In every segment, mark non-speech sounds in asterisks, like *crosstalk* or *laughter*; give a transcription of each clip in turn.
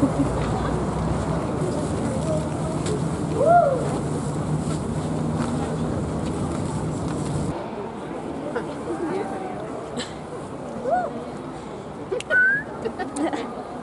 Ha. *laughs*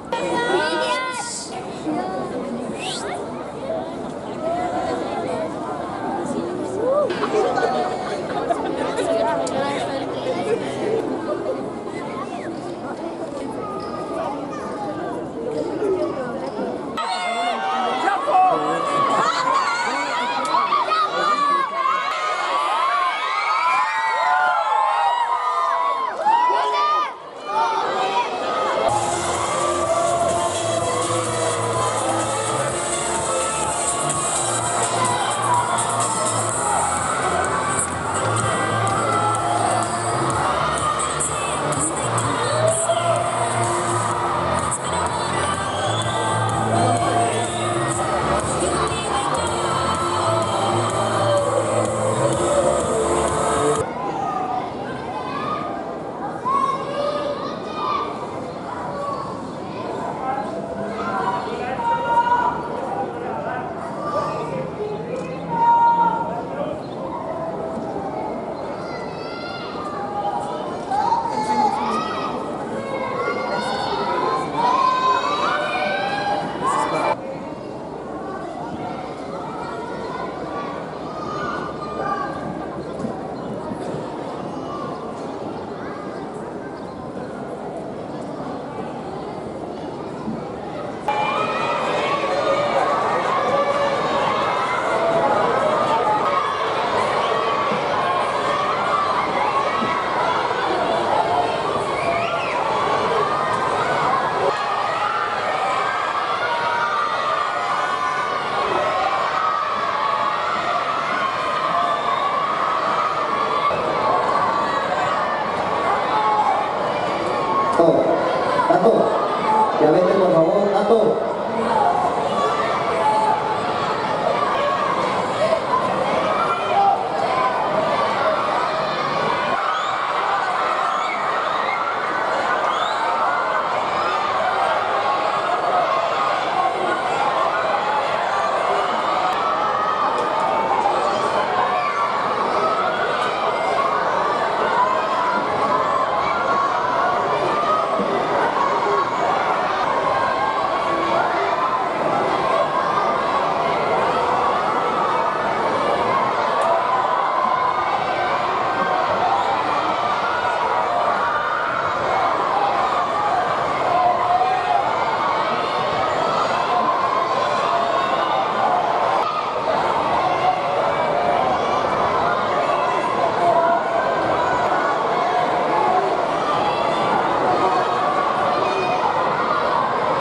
Ya vete por favor, Tato.